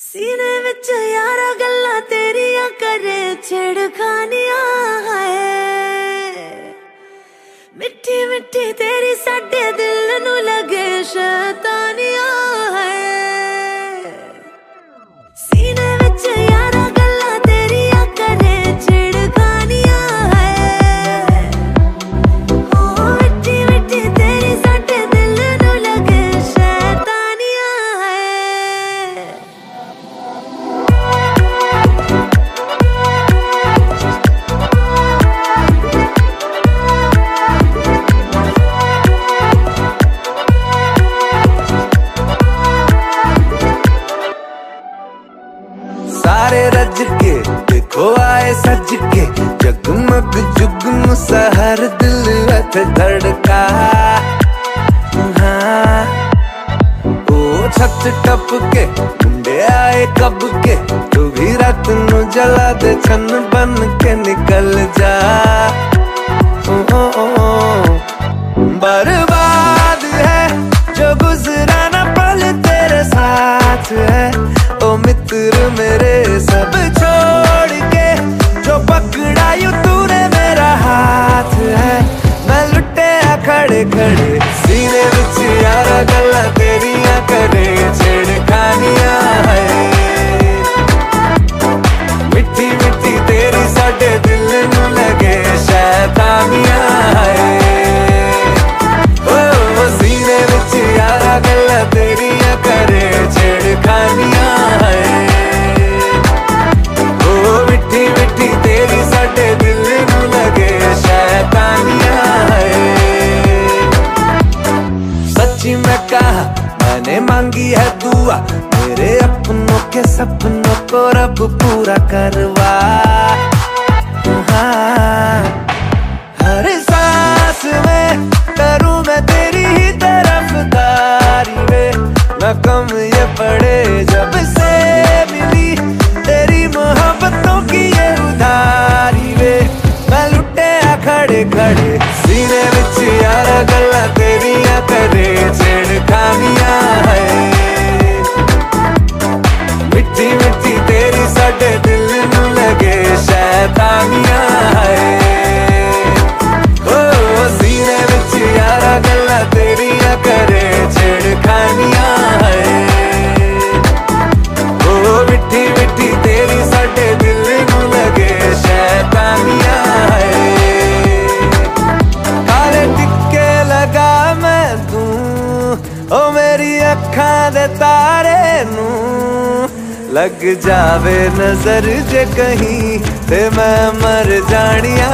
ਸੀਨੇ ਵਿੱਚ ਯਾਰਾ ਗੱਲਾਂ ਤੇਰੀਆਂ ਕਰੇ ਛੇੜਖਾਨੀਆਂ ਹੈ ਮਿੱਠੀ ਮਿੱਠੀ ਤੇਰੀ ਸਾਡੇ ਦਿਲ ਨੂੰ ਲਗੇ ਸ਼ੈਤਾਨੀਆਂ ਹੈ देखो आए सज के जगमग जुगम सहर दिल अथ धड़का हाँ ओ छत टप के मुंडे आए कब के तू भी रात नु जला दे छन बन के निकल जा। बर्बाद है, जो गुजरा ना पल तेरे साथ है ओ मित्र मेरे सब छोड़ மகள் सच्ची में कहा, मैंने मांगी है दुआ, मेरे अपनों के सपनों को रब पूरा करवा हाँ। हर सांस में करूँ मैं तेरी तरफदारी में न मेरी ਦੇ ਤਾਰੇ तारे ਲੱਗ लग जावे नज़र ਕਹੀਂ ਤੇ ਮੈਂ मैं मर जानिया